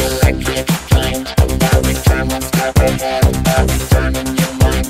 Electric times, about retirement, stop ahead, time in your mind.